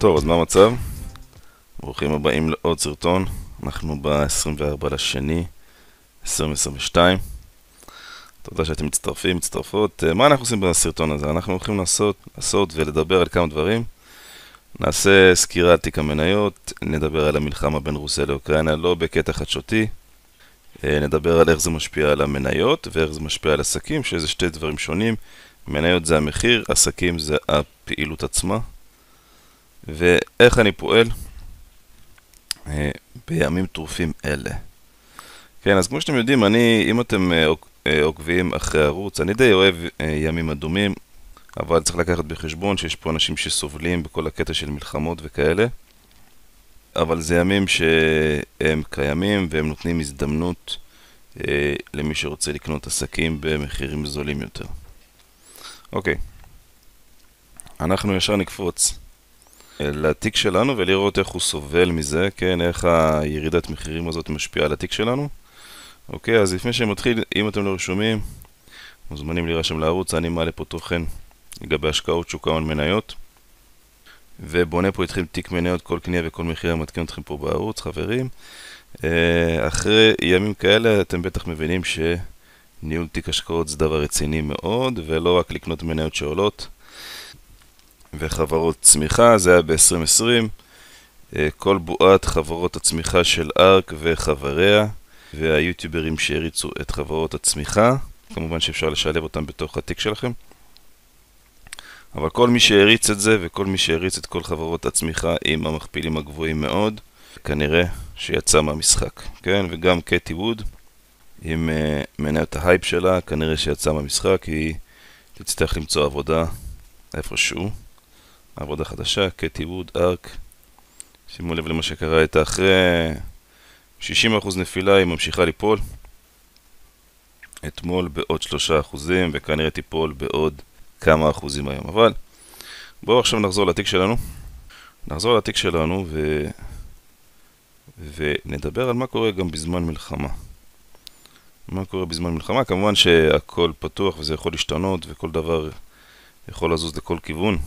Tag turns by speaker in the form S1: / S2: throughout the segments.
S1: טוב, אז מה המצב? ברוכים הבאים לעוד סרטון, אנחנו ב-24 לשני 2022 תודה שאתם מצטרפים, מצטרפות. אה, מה אנחנו עושים בסרטון הזה? אנחנו הולכים לעשות, לעשות ולדבר על כמה דברים. נעשה סקירה על תיק המניות, נדבר על המלחמה בין רוסיה לאוקראינה, לא בקטע חדשותי. אה, נדבר על איך זה משפיע על המניות ואיך זה משפיע על עסקים, שזה שתי דברים שונים. מניות זה המחיר, עסקים זה הפעילות עצמה. ואיך אני פועל אה, בימים טרופים אלה. כן, אז כמו שאתם יודעים, אני, אם אתם אה, עוקבים אחרי הערוץ, אני די אוהב אה, ימים אדומים, אבל צריך לקחת בחשבון שיש פה אנשים שסובלים בכל הקטע של מלחמות וכאלה. אבל זה ימים שהם קיימים והם נותנים הזדמנות אה, למי שרוצה לקנות עסקים במחירים זולים יותר. אוקיי, אנחנו ישר נקפוץ לתיק שלנו ולראות איך הוא סובל מזה, כן, איך הירידת מחירים הזאת משפיעה על התיק שלנו. אוקיי, אז לפני שמתחיל, אם אתם לא רשומים, מוזמנים להירשם לערוץ, אני מעלה פה תוכן לגבי השקעות שוק ההון מניות ובונה פה איתכם תיק מניות, כל קנייה וכל מחיר מתקן אתכם פה בערוץ, חברים. אה, אחרי ימים כאלה אתם בטח מבינים שניהול תיק השקעות זה דבר רציני מאוד, ולא רק לקנות מניות שעולות. וחברות צמיחה, זה היה ב-2020. אה, כל בועת חברות הצמיחה של ארק וחבריה, והיוטיוברים שהריצו את חברות הצמיחה. כמובן שאפשר לשלב אותם בתוך התיק שלכם. אבל כל מי שהריץ את זה וכל מי שהריץ את כל חברות הצמיחה עם המכפילים הגבוהים מאוד, כנראה שיצא מהמשחק, כן? וגם קטי ווד עם uh, מניות ההייפ שלה, כנראה שיצא מהמשחק, היא תצטרך למצוא עבודה איפשהו. עבודה חדשה, קטי ווד, ארק. שימו לב למה שקרה איתה אחרי 60% נפילה, היא ממשיכה ליפול. אתמול בעוד 3% וכנראה תיפול בעוד כמה אחוזים היום. אבל בואו עכשיו נחזור לתיק שלנו. נחזור לתיק שלנו ו... ונדבר על מה קורה גם בזמן מלחמה. מה קורה בזמן מלחמה? כמובן שהכל פתוח וזה יכול להשתנות וכל דבר יכול לזוז לכל כיוון.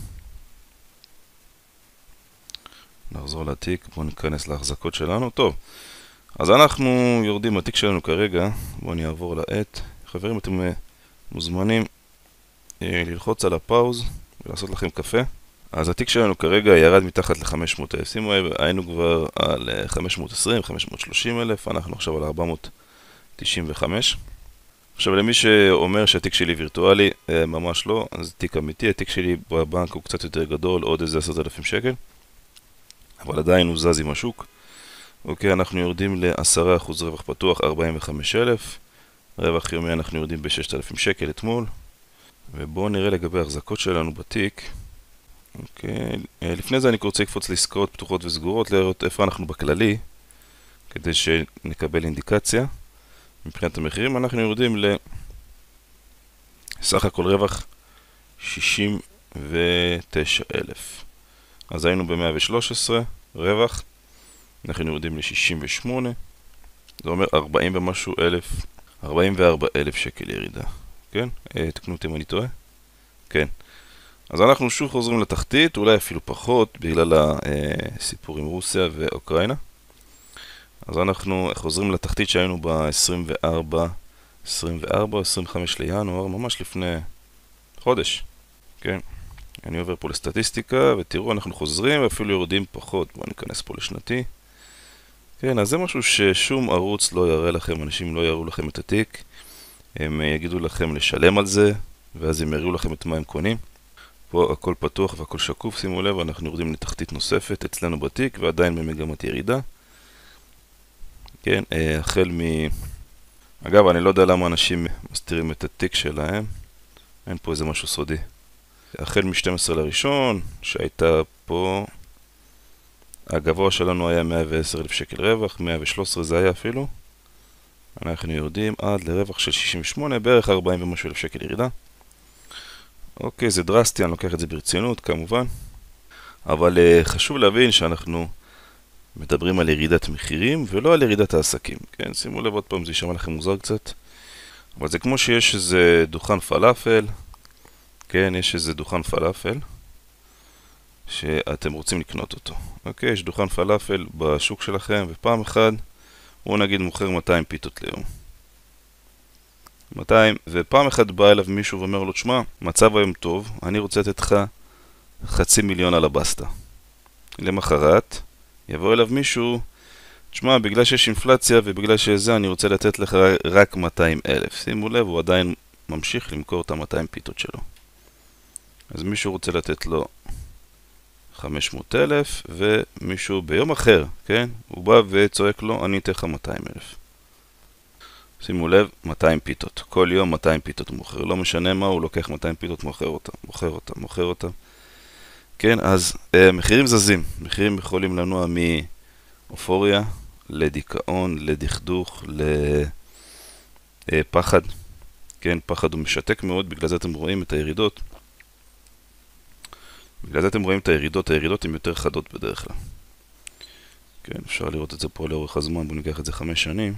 S1: נחזור לתיק, בואו ניכנס להחזקות שלנו. טוב, אז אנחנו יורדים בתיק שלנו כרגע, בואו אני אעבור לעט. חברים, אתם אה, מוזמנים אה, ללחוץ על הפאוז ולעשות לכם קפה. אז התיק שלנו כרגע ירד מתחת ל-500 אלף. שימו לב, היינו כבר על 520, אה, 530 אלף, אנחנו עכשיו על 495. עכשיו למי שאומר שהתיק שלי וירטואלי, ממש לא, אז תיק אמיתי, התיק שלי בבנק הוא קצת יותר גדול, עוד איזה 10,000 שקל. אבל עדיין הוא זז עם השוק. אוקיי, אנחנו יורדים ל-10% רווח פתוח, 45,000. רווח יומי אנחנו יורדים ב-6,000 שקל אתמול. ובואו נראה לגבי ההחזקות שלנו בתיק. אוקיי, אה, לפני זה אני רוצה לקפוץ לעסקאות פתוחות וסגורות, לראות איפה אנחנו בכללי, כדי שנקבל אינדיקציה. מבחינת המחירים אנחנו יורדים לסך הכל רווח 69,000. אז היינו ב-113, רווח, אנחנו יורדים ל-68, זה אומר 40 ומשהו אלף, 44 אלף שקל ירידה, כן? אה, תקנו אותי אם אני טועה. כן. אז אנחנו שוב חוזרים לתחתית, אולי אפילו פחות, בגלל הסיפור עם רוסיה ואוקראינה. אז אנחנו חוזרים לתחתית שהיינו ב-24, 24, 25 לינואר, ממש לפני חודש, כן? אני עובר פה לסטטיסטיקה, ותראו, אנחנו חוזרים ואפילו יורדים פחות. בואו ניכנס פה לשנתי. כן, אז זה משהו ששום ערוץ לא יראה לכם, אנשים לא יראו לכם את התיק. הם יגידו לכם לשלם על זה, ואז הם יראו לכם את מה הם קונים. פה הכל פתוח והכל שקוף, שימו לב, אנחנו יורדים לתחתית נוספת אצלנו בתיק, ועדיין במגמת ירידה. כן, אה, החל מ... אגב, אני לא יודע למה אנשים מסתירים את התיק שלהם. אין פה איזה משהו סודי. החל מ-12 לראשון, שהייתה פה, הגבוה שלנו היה 110 אלף שקל רווח, 113 זה היה אפילו. אנחנו יורדים עד לרווח של 68, בערך 40 ומשהו אלף שקל ירידה. אוקיי, זה דרסטי, אני לוקח את זה ברצינות כמובן. אבל uh, חשוב להבין שאנחנו מדברים על ירידת מחירים ולא על ירידת העסקים. כן, שימו לב עוד פעם, זה יישמע לכם מוזר קצת. אבל זה כמו שיש איזה דוכן פלאפל, כן, יש איזה דוכן פלאפל, שאתם רוצים לקנות אותו. אוקיי, יש דוכן פלאפל בשוק שלכם, ופעם אחת הוא נגיד מוכר 200 פיתות ליום. 200, ופעם אחת בא אליו מישהו ואומר לו, תשמע, מצב היום טוב, אני רוצה לתת לך חצי מיליון על הבסטה. למחרת, יבוא אליו מישהו, תשמע, בגלל שיש אינפלציה ובגלל שזה, אני רוצה לתת לך רק 200 אלף. שימו לב, הוא עדיין ממשיך למכור את ה-200 פיתות שלו. אז מישהו רוצה לתת לו 500 אלף, ומישהו ביום אחר, כן? הוא בא וצועק לו, אני אתן לך 200 אלף. שימו לב, 200 פיתות. כל יום 200 פיתות הוא מוכר. לא משנה מה, הוא לוקח 200 פיתות, מוכר אותם, מוכר אותם, מוכר אותם. כן, אז אה, מחירים זזים. מחירים יכולים לנוע מאופוריה לדיכאון, לדכדוך, לפחד. אה, כן, פחד הוא משתק מאוד, בגלל זה אתם רואים את הירידות. בגלל זה אתם רואים את הירידות, הירידות הן יותר חדות בדרך כלל. כן, אפשר לראות את זה פה לאורך הזמן, בואו ניקח את זה חמש שנים.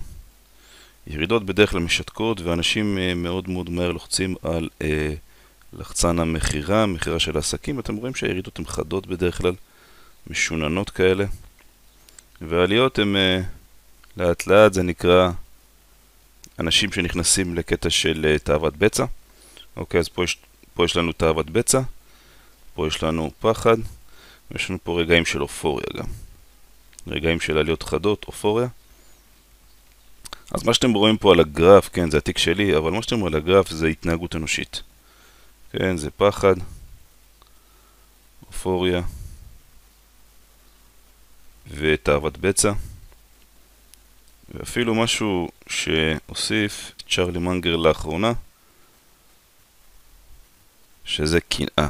S1: ירידות בדרך כלל משתקות, ואנשים אה, מאוד מאוד מהר לוחצים על אה, לחצן המכירה, מכירה של העסקים. אתם רואים שהירידות הן חדות בדרך כלל, משוננות כאלה. והעליות הן אה, לאט לאט, זה נקרא אנשים שנכנסים לקטע של אה, תאוות בצע. אוקיי, אז פה יש, פה יש לנו תאוות בצע, פה יש לנו פחד, ויש לנו פה רגעים של אופוריה גם. רגעים של עליות חדות, אופוריה. אז מה שאתם רואים פה על הגרף, כן, זה התיק שלי, אבל מה שאתם רואים על הגרף זה התנהגות אנושית. כן, זה פחד, אופוריה ותאוות בצע. ואפילו משהו שהוסיף צ'רלי מנגר לאחרונה, שזה קנאה.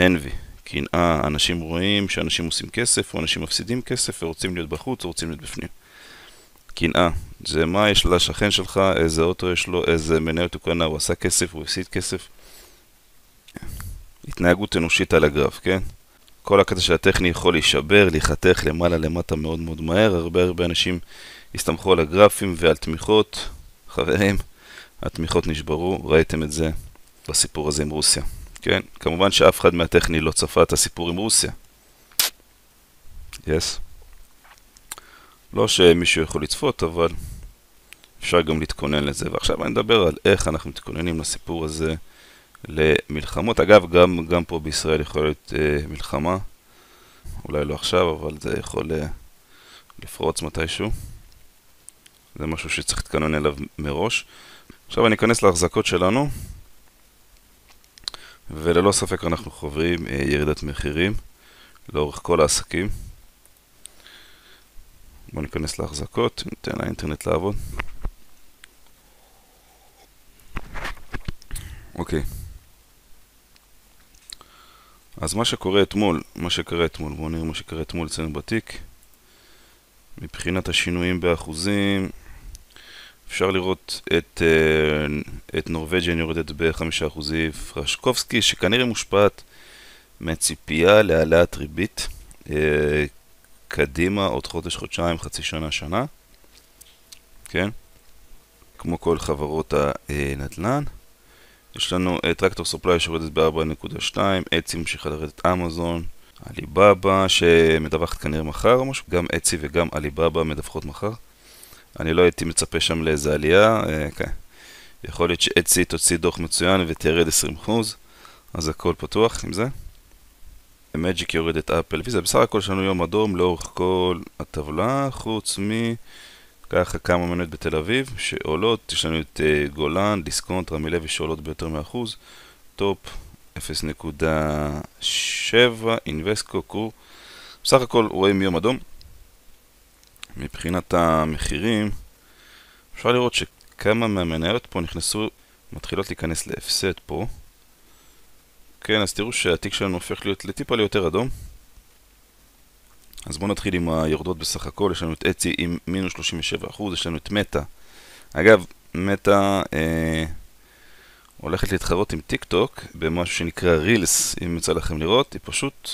S1: Envy. קנאה, אנשים רואים שאנשים עושים כסף, או אנשים מפסידים כסף, ורוצים להיות בחוץ, או רוצים להיות בפנים. קנאה, זה מה יש לשכן שלך, איזה אוטו יש לו, איזה מניות הוא קנה, הוא עשה כסף, הוא הפסיד כסף. התנהגות אנושית על הגרף, כן? כל הקטע של הטכני יכול להישבר, להיחתך למעלה למטה מאוד מאוד מהר, הרבה הרבה אנשים הסתמכו על הגרפים ועל תמיכות. חברים, התמיכות נשברו, ראיתם את זה בסיפור הזה עם רוסיה. כן, כמובן שאף אחד מהטכני לא צפה את הסיפור עם רוסיה. יס. לא שמישהו יכול לצפות, אבל אפשר גם להתכונן לזה. ועכשיו אני מדבר על איך אנחנו מתכוננים לסיפור הזה למלחמות. אגב, גם, גם פה בישראל יכול להיות אה, מלחמה. אולי לא עכשיו, אבל זה יכול אה, לפרוץ מתישהו. זה משהו שצריך להתכונן אליו מראש. עכשיו אני אכנס להחזקות שלנו, וללא ספק אנחנו חווים אה, ירידת מחירים לאורך כל העסקים. בואו ניכנס להחזקות, ניתן לאינטרנט לעבוד. אוקיי. אז מה שקורה אתמול, מה שקרה אתמול, בואו נראה מה שקרה אתמול אצלנו בתיק. מבחינת השינויים באחוזים, אפשר לראות את, uh, את נורבג'יאן יורדת ב-5%, פרשקובסקי, שכנראה מושפעת מהציפייה להעלאת ריבית. Uh, קדימה, עוד חודש, חודשיים, חצי שנה, שנה, כן? כמו כל חברות הנדל"ן. יש לנו טרקטור סופליי שיורדת ב-4.2, אצי ממשיכה לרדת אמזון, עליבאבא שמדווחת כנראה מחר או משהו, גם אצי וגם עליבאבא מדווחות מחר. אני לא הייתי מצפה שם לאיזה עלייה, אה, כן. יכול להיות שאצי תוציא דוח מצוין ותרד 20%, אז הכל פתוח עם זה. מג'יק יורדת אפל וזה, בסך הכל יש לנו יום אדום לאורך כל הטבלה, חוץ מ... ככה כמה מניות בתל אביב שעולות, יש לנו את אה, גולן, דיסקונט, רמי לוי שעולות ביותר מאחוז, טופ 0.7, Invesco, קור, בסך הכל רואים יום אדום. מבחינת המחירים, אפשר לראות שכמה מהמניות פה נכנסו, מתחילות להיכנס להפסד פה. כן, אז תראו שהתיק שלנו הופך להיות לטיפה ליותר אדום. אז בואו נתחיל עם היורדות בסך הכל, יש לנו את Etsy עם מינוס 37%, יש לנו את מטא. אגב, מטא אה, הולכת להתחרות עם טיק טוק במשהו שנקרא Reels, אם יצא לכם לראות, היא פשוט,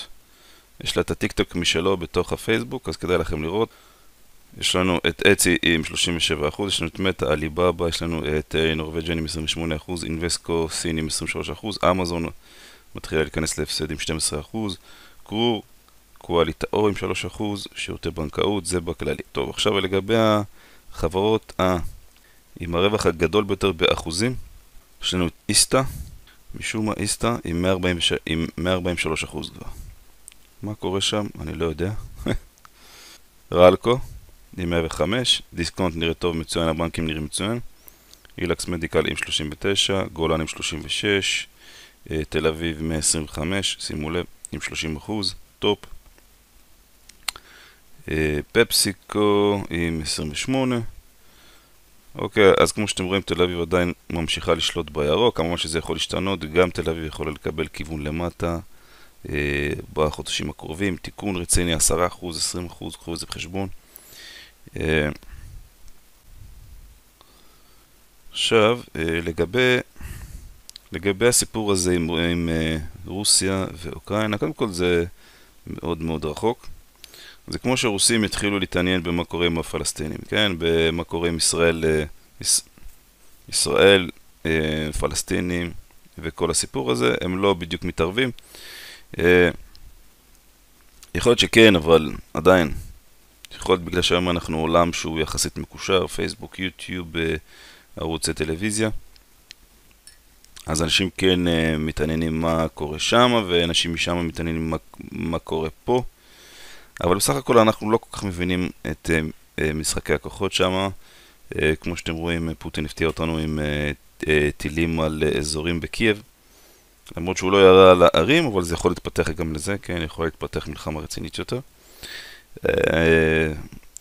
S1: יש לה את הטיק טוק משלו בתוך הפייסבוק, אז כדאי לכם לראות. יש לנו את Etsy עם 37%, יש לנו את מטא, עליבאבא, יש לנו את Norwegian עם 28%, Invesco, סין עם 23%, אמזון מתחילה להיכנס להפסד עם 12%, קרור, קואלי טהור עם 3%, שירותי בנקאות, זה בכללי. טוב, עכשיו לגבי החברות ה... עם הרווח הגדול ביותר באחוזים, יש לנו את איסתא, משום מה איסתא עם, 143, עם 143 אחוז כבר. מה קורה שם? אני לא יודע. רלקו עם 105, דיסקונט נראה טוב מצוין, הבנקים נראים מצוין. אילקס מדיקל עם 39, גולן עם 36, אה, תל אביב 125, שימו לב, עם 30 אחוז, טופ. אה, פפסיקו עם 28. אוקיי, אז כמו שאתם רואים, תל אביב עדיין ממשיכה לשלוט בירוק, כמובן שזה יכול להשתנות, גם תל אביב יכולה לקבל כיוון למטה אה, בחודשים הקרובים, תיקון רציני 10%, 20%, קחו את זה בחשבון. אה, עכשיו, אה, לגבי, לגבי הסיפור הזה עם, עם אה, רוסיה ואוקראינה, קודם כל זה מאוד מאוד רחוק. זה כמו שרוסים התחילו להתעניין במה קורה עם הפלסטינים, כן? במה קורה עם ישראל, אה, ישראל, פלסטינים וכל הסיפור הזה, הם לא בדיוק מתערבים. יכול להיות שכן, אבל עדיין. יכול להיות בגלל שהיום אנחנו עולם שהוא יחסית מקושר, פייסבוק, יוטיוב, ערוצי טלוויזיה. אז אנשים כן מתעניינים מה קורה שם, ואנשים משם מתעניינים מה, מה קורה פה. אבל בסך הכל אנחנו לא כל כך מבינים את uh, משחקי הכוחות שם. Uh, כמו שאתם רואים, פוטין הפתיע אותנו עם uh, uh, טילים על uh, אזורים בקייב. למרות שהוא לא ירה על הערים, אבל זה יכול להתפתח גם לזה, כן, יכול להתפתח מלחמה רצינית יותר. Uh,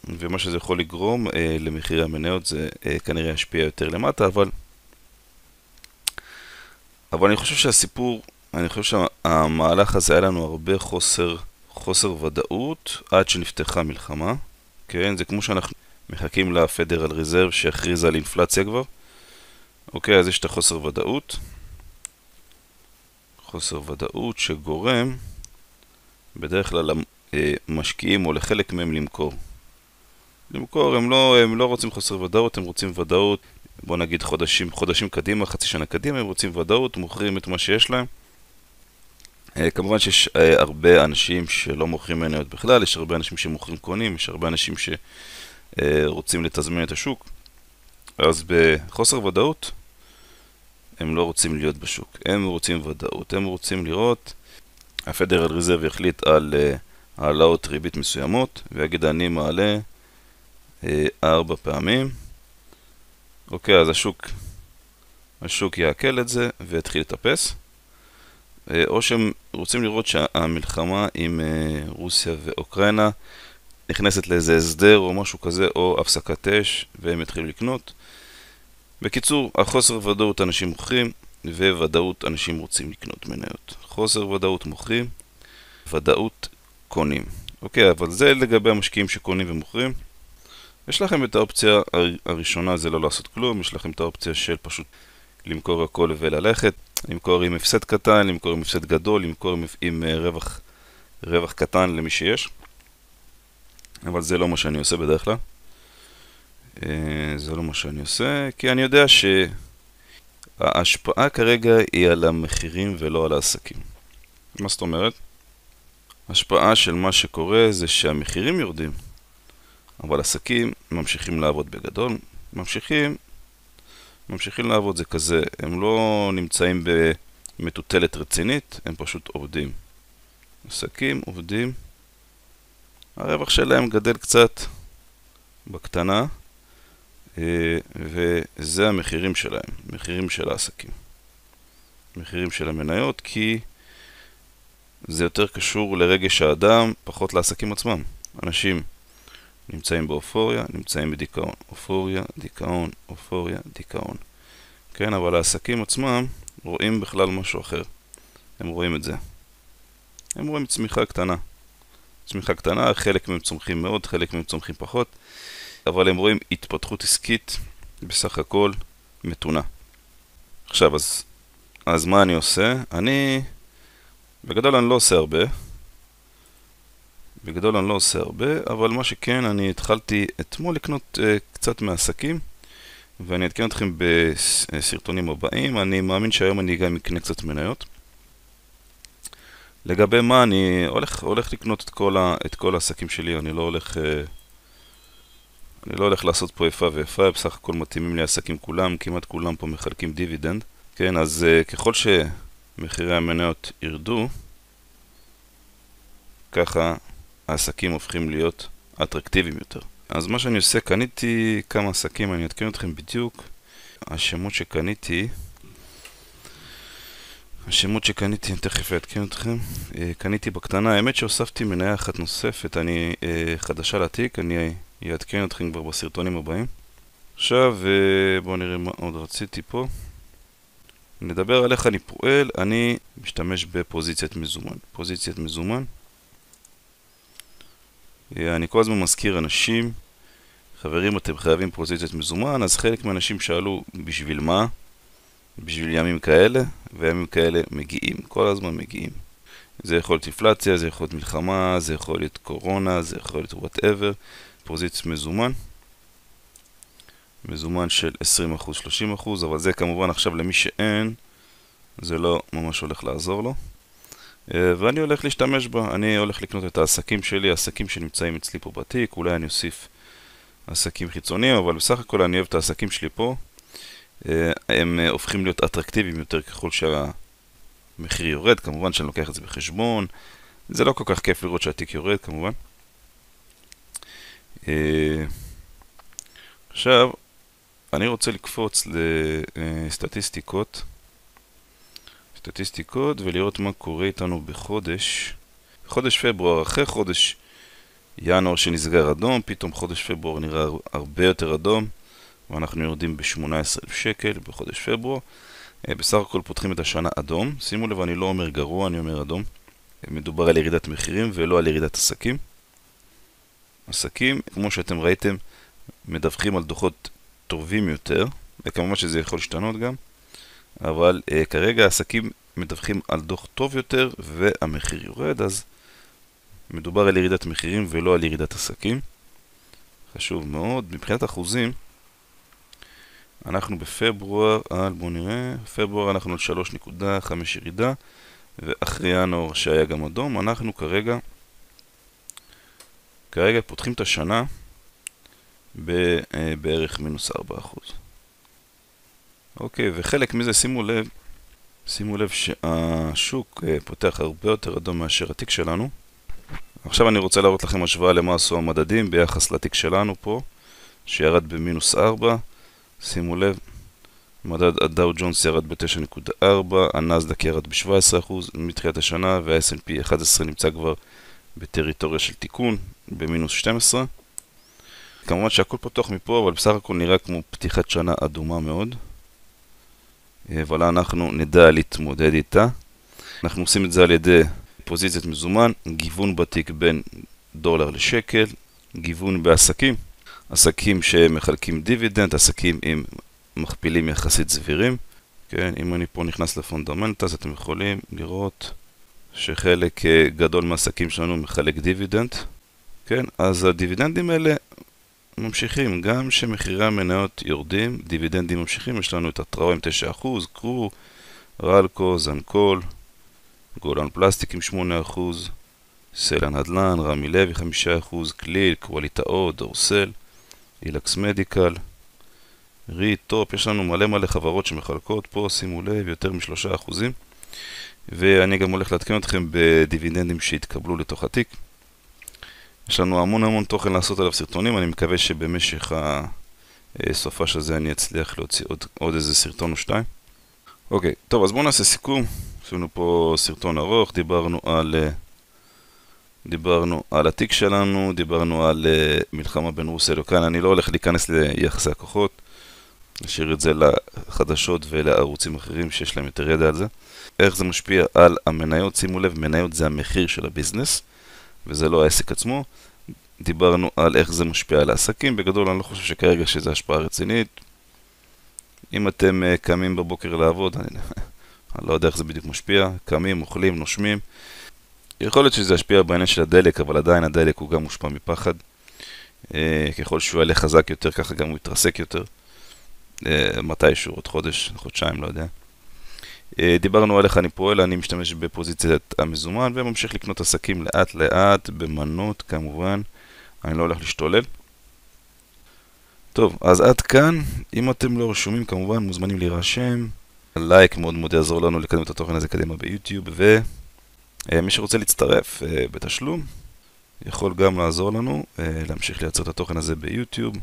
S1: ומה שזה יכול לגרום uh, למחירי המניות זה uh, כנראה ישפיע יותר למטה, אבל... אבל אני חושב שהסיפור, אני חושב שהמהלך הזה היה לנו הרבה חוסר חוסר ודאות עד שנפתחה מלחמה, כן? זה כמו שאנחנו מחכים לפדרל ריזרב שיכריז על אינפלציה כבר. אוקיי, אז יש את החוסר ודאות. חוסר ודאות שגורם בדרך כלל למשקיעים או לחלק מהם למכור. למכור, הם לא, הם לא רוצים חוסר ודאות, הם רוצים ודאות, בוא נגיד חודשים, חודשים קדימה, חצי שנה קדימה, הם רוצים ודאות, מוכרים את מה שיש להם. אה, כמובן שיש אה, הרבה אנשים שלא מוכרים מניות בכלל, יש הרבה אנשים שמוכרים קונים, יש הרבה אנשים שרוצים לתזמן את השוק. אז בחוסר ודאות, הם לא רוצים להיות בשוק, הם רוצים ודאות, הם רוצים לראות, הפדרל ריזרב יחליט על אה, העלאות ריבית מסוימות, ויגיד אני מעלה ארבע פעמים. אוקיי, אז השוק, השוק יעכל את זה ויתחיל לטפס. אה, או שהם רוצים לראות שהמלחמה עם אה, רוסיה ואוקראינה נכנסת לאיזה הסדר או משהו כזה, או הפסקת אש, והם יתחילו לקנות. בקיצור, החוסר ודאות אנשים מוכרים, וודאות אנשים רוצים לקנות מניות. חוסר ודאות מוכרים, ודאות קונים. אוקיי, אבל זה לגבי המשקיעים שקונים ומוכרים. יש לכם את האופציה הראשונה, זה לא לעשות כלום, יש לכם את האופציה של פשוט למכור הכל וללכת. למכור עם הפסד קטן, למכור עם הפסד גדול, למכור עם, עם uh, רווח, רווח קטן למי שיש. אבל זה לא מה שאני עושה בדרך כלל. Uh, זה לא מה שאני עושה, כי אני יודע שההשפעה כרגע היא על המחירים ולא על העסקים. מה זאת אומרת? השפעה של מה שקורה זה שהמחירים יורדים, אבל עסקים ממשיכים לעבוד בגדול, ממשיכים ממשיכים לעבוד, זה כזה, הם לא נמצאים במטוטלת רצינית, הם פשוט עובדים. עסקים עובדים, הרווח שלהם גדל קצת בקטנה, אה, וזה המחירים שלהם, מחירים של העסקים. מחירים של המניות, כי זה יותר קשור לרגש האדם, פחות לעסקים עצמם. אנשים נמצאים באופוריה, נמצאים בדיכאון. אופוריה, דיכאון, אופוריה, דיכאון. כן, אבל העסקים עצמם רואים בכלל משהו אחר. הם רואים את זה. הם רואים צמיחה קטנה. צמיחה קטנה, חלק מהם צומחים מאוד, חלק מהם צומחים פחות, אבל הם רואים התפתחות עסקית בסך הכל מתונה. עכשיו, אז, אז מה אני עושה? אני, בגדול אני לא עושה הרבה, בגדול אני לא עושה הרבה, אבל מה שכן, אני התחלתי אתמול לקנות uh, קצת מעסקים, ואני אעדכן אתכם בסרטונים הבאים. אני מאמין שהיום אני גם אקנה קצת מניות. לגבי מה, אני הולך, הולך לקנות את כל, ה, את כל העסקים שלי, אני לא הולך... אה, אני לא הולך לעשות פה איפה ואיפה, בסך הכל מתאימים לי העסקים כולם, כמעט כולם פה מחלקים דיבידנד. כן, אז uh, ככל שמחירי המניות ירדו, ככה העסקים הופכים להיות אטרקטיביים יותר. אז מה שאני עושה, קניתי כמה עסקים, אני אעדכן אתכם בדיוק. השמות שקניתי, השמות שקניתי, אני תכף אעדכן אתכם. אה, קניתי בקטנה, האמת שהוספתי מניה אחת נוספת, אני אה, חדשה לתיק, אני אעדכן אתכם כבר בסרטונים הבאים. עכשיו אה, בואו נראה מה עוד רציתי פה. נדבר על איך אני פועל, אני משתמש בפוזיציית מזומן. פוזיציית מזומן. אני כל הזמן מזכיר אנשים, חברים אתם חייבים פוזיציית מזומן, אז חלק מהאנשים שאלו בשביל מה? בשביל ימים כאלה, וימים כאלה מגיעים, כל הזמן מגיעים. זה יכול להיות אינפלציה, זה יכול להיות מלחמה, זה יכול להיות קורונה, זה יכול להיות וואטאבר, פוזיציה מזומן. מזומן של 20%, 30%, אבל זה כמובן עכשיו למי שאין, זה לא ממש הולך לעזור לו. אה, ואני הולך להשתמש בה, אני הולך לקנות את העסקים שלי, העסקים שנמצאים אצלי פה בתיק, אולי אני אוסיף עסקים חיצוניים, אבל בסך הכל אני אוהב את העסקים שלי פה. אה, הם אה, הופכים להיות אטרקטיביים יותר ככל שהמחיר יורד, כמובן שאני לוקח את זה בחשבון. זה לא כל כך כיף לראות שהתיק יורד כמובן. עכשיו, אני רוצה לקפוץ לסטטיסטיקות. סטטיסטיקות ולראות מה קורה איתנו בחודש. חודש פברואר, אחרי חודש ינואר שנסגר אדום, פתאום חודש פברואר נראה הרבה יותר אדום ואנחנו יורדים ב-18,000 שקל בחודש פברואר. אה, בסך הכל פותחים את השנה אדום. שימו לב, אני לא אומר גרוע, אני אומר אדום. מדובר על ירידת מחירים ולא על ירידת עסקים. עסקים, כמו שאתם ראיתם, מדווחים על דוחות טובים יותר, וכמובן שזה יכול להשתנות גם. אבל uh, כרגע העסקים מדווחים על דוח טוב יותר והמחיר יורד, אז מדובר על ירידת מחירים ולא על ירידת עסקים. חשוב מאוד. מבחינת אחוזים, אנחנו בפברואר על, בואו נראה, פברואר אנחנו על 3.5 ירידה, ואחרי ינואר שהיה גם אדום, אנחנו כרגע, כרגע פותחים את השנה בבערך אה, מינוס 4%. אוקיי, וחלק מזה, שימו לב, שימו לב שהשוק אה, פותח הרבה יותר אדום מאשר התיק שלנו. עכשיו אני רוצה להראות לכם השוואה למה עשו המדדים ביחס לתיק שלנו פה, שירד במינוס 4. שימו לב, מדד הדאו ג'ונס ירד ב-9.4, הנסדק ירד ב-17% מתחילת השנה, וה-S&P 11 נמצא כבר בטריטוריה של תיקון, במינוס 12. כמובן שהכל פתוח מפה, אבל בסך הכל נראה כמו פתיחת שנה אדומה מאוד. אבל אנחנו נדע להתמודד איתה. אנחנו עושים את זה על ידי פוזיציית מזומן, גיוון בתיק בין דולר לשקל, גיוון בעסקים, עסקים שמחלקים דיבידנד, עסקים עם מכפילים יחסית סבירים. כן, אם אני פה נכנס לפונדמנטס, אתם יכולים לראות שחלק אה, גדול מהעסקים שלנו מחלק דיבידנד. כן, אז הדיבידנדים האלה ממשיכים, גם כשמחירי המניות יורדים, דיבידנדים ממשיכים, יש לנו את הטראו עם 9%, קרו, רלקו, זנקול, גולן פלסטיק עם 8%, סלע נדל"ן, רמי לוי 5%, כליל, קווליטאו, דורסל, אילקס מדיקל, רי, טופ, יש לנו מלא מלא חברות שמחלקות פה, שימו לב, יותר מ-3% ואני גם הולך לעדכן אתכם בדיבידנדים שהתקבלו לתוך התיק. יש לנו המון המון תוכן לעשות עליו סרטונים, אני מקווה שבמשך הסופש הזה אני אצליח להוציא עוד, עוד איזה סרטון או שתיים. אוקיי, טוב, אז בואו נעשה סיכום. יש לנו פה סרטון ארוך, דיברנו על... דיברנו על התיק שלנו, דיברנו על uh, מלחמה בין רוסיה לאוקראינה, אני לא הולך להיכנס ליחסי הכוחות, נשאיר את זה לחדשות ולערוצים אחרים שיש להם יותר ידע על זה. איך זה משפיע על המניות, שימו לב, מניות זה המחיר של הביזנס. וזה לא העסק עצמו. דיברנו על איך זה משפיע על העסקים, בגדול אני לא חושב שכרגע שזו השפעה רצינית. אם אתם uh, קמים בבוקר לעבוד, אני, אני לא יודע איך זה בדיוק משפיע, קמים, אוכלים, נושמים. יכול להיות שזה ישפיע בעניין של הדלק, אבל עדיין הדלק הוא גם מושפע מפחד. Uh, ככל שהוא יעלה חזק יותר, ככה גם הוא יתרסק יותר. Uh, מתישהו, עוד חודש, חודשיים, לא יודע. אה, דיברנו על איך אני פועל, אני משתמש בפוזיציית המזומן וממשיך לקנות עסקים לאט לאט, במנות כמובן, אני לא הולך להשתולל. טוב, אז עד כאן, אם אתם לא רשומים כמובן מוזמנים להירשם, לייק מאוד מאוד יעזור לנו לקדם את התוכן הזה קדימה ביוטיוב, ומי שרוצה להצטרף אה, בתשלום, יכול גם לעזור לנו אה, להמשיך לייצר את התוכן הזה ביוטיוב,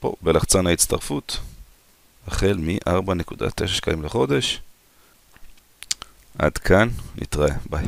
S1: פה בלחצן ההצטרפות. החל מ-4.9 שקלים לחודש. עד כאן, נתראה, ביי.